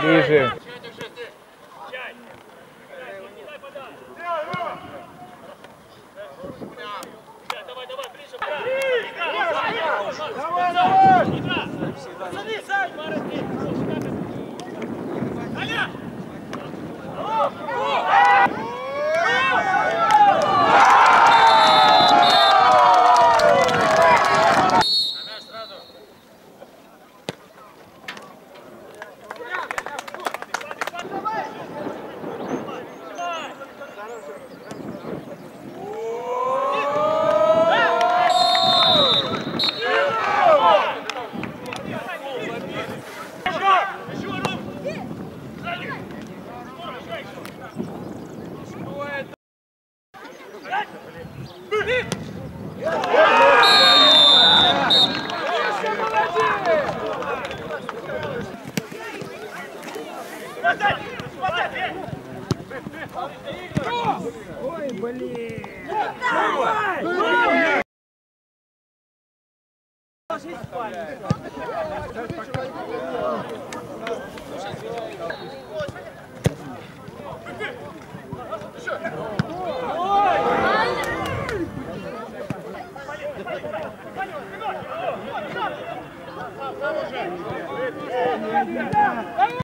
Ближе. Yeah! Ой, блин! Давай! Давай! Давай!